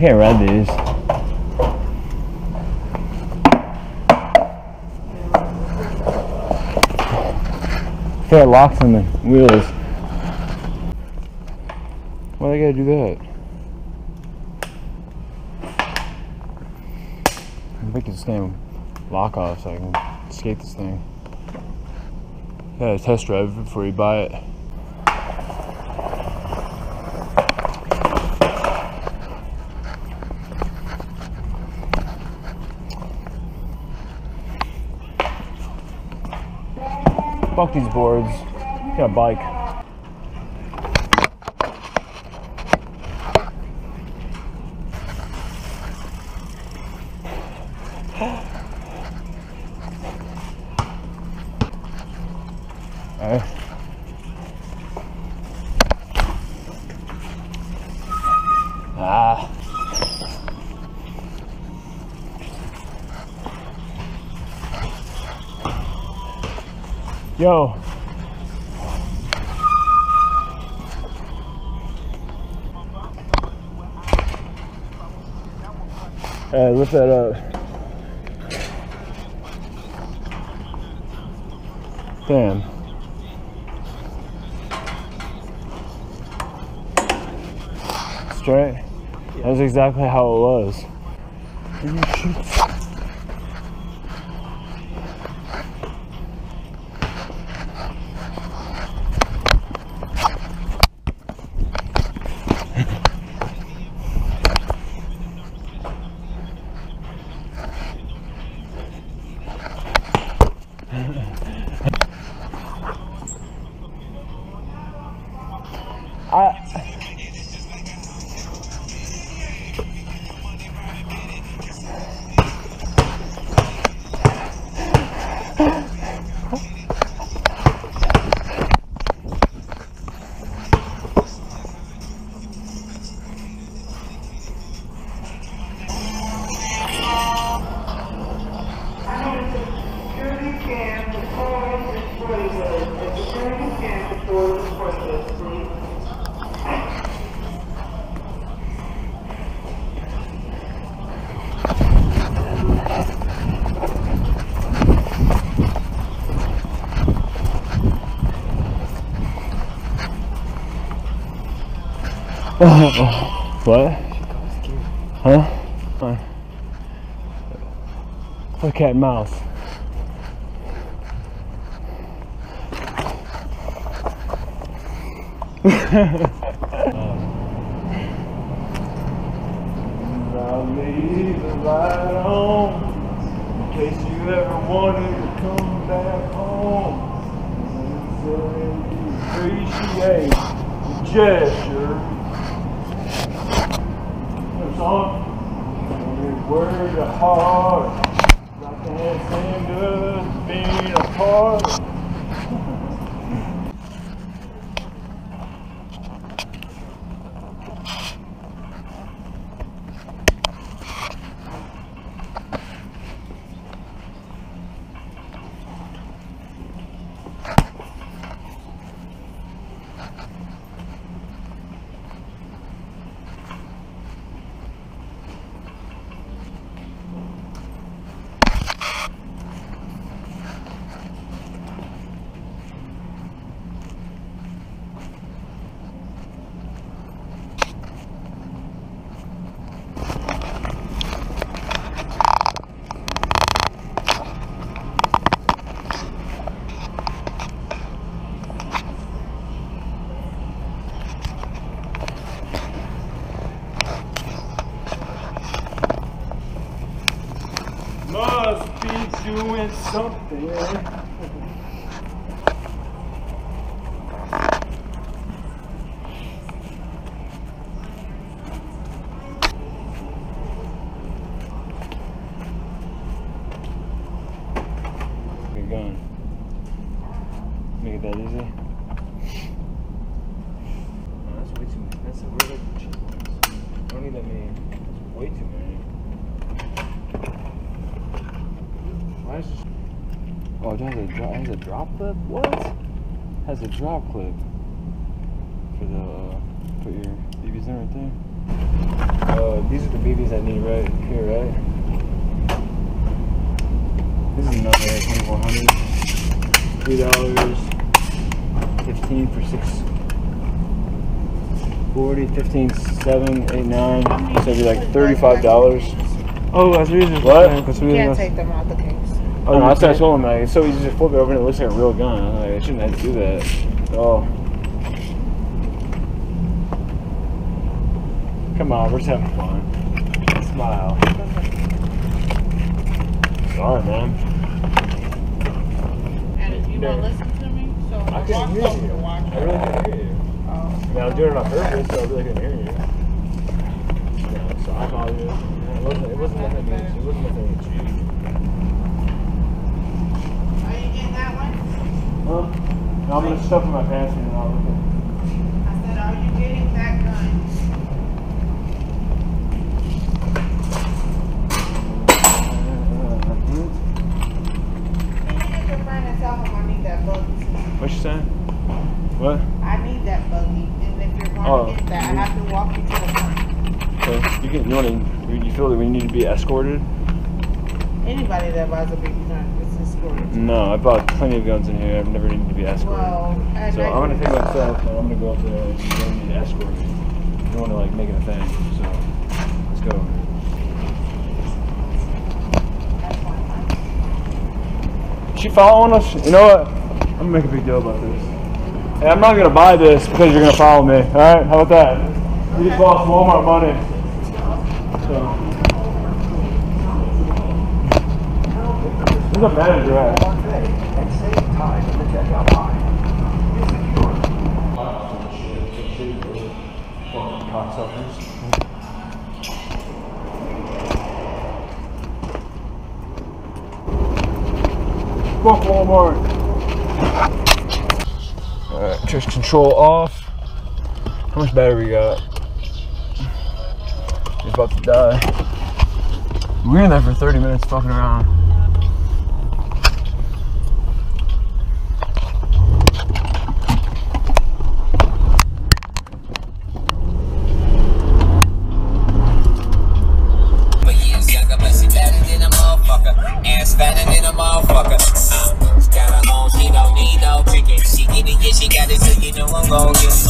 can't ride these. Fair locks on the wheels. Why do I gotta do that? I'm Make this thing lock off so I can skate this thing. Gotta test drive before you buy it. Fuck these boards. Got a bike. Alright. Ah. Yo. Hey, lift that up. Damn. Straight? That's exactly how it was. I Oh, what? Huh? Play cat mouse. I'll leave the light on in case you ever wanted to come back home. And say you appreciate the gesture. Song? Word to heart, like the send us being apart. Be doing something. Good going. Make it that easy. No, that's way too many. That's a really I don't need that many. That's way too many. Why is this? Oh, it has a drop. Has a drop clip. What? Has a drop clip for the uh, put your BBs in right there. Uh, these are the BBs I need right here, right? This is another twenty four hundred. Three dollars. Fifteen for six. 40, 15, 7, 8, 9. So it'd be like $35. Oh, that's the reason. What? That's the You can't take them out the case. Oh, no, that's what I told him. Like, it's so easy to just flip it over and it looks like a real gun. I'm like, I shouldn't have to do that. Oh. Come on, we're just having fun. Smile. Sorry, man. And if you don't listen to me, so I walk couldn't hear you. I really couldn't hear you. Oh. I mean, I was doing it on purpose, so I really couldn't hear you. Yeah, so I called you. Yeah, It wasn't, it wasn't nothing. It wasn't nothing against you. Are you getting that one? Huh? No, I'm gonna stuff in my pants and I'll look at I said, are you getting that gun? Can you get your friend and tell him I need that buggy? What you saying? What? I need that buggy, and if you're going Oh. to get that, I have to walk you to the front. Okay. You can. You want to? You feel that we need to be escorted? Anybody that buys a BB gun is escorted. No, I bought plenty of guns in here. I've never needed to be escorted. Well, so I'm gonna take myself and I'm gonna go up there and you don't need to escort me. You don't want to like make it a thing. So let's go. She following us? You know what? I'm gonna make a big deal about this. Hey, I'm not gonna buy this because you're gonna follow me. All right? How about that? You just lost Walmart money. So. Where's the manager at? Fucking cocksuckers. Fuck Walmart. Alright, trash control off. How much battery we got? He's about to die. We were in there for 30 minutes fucking around. So you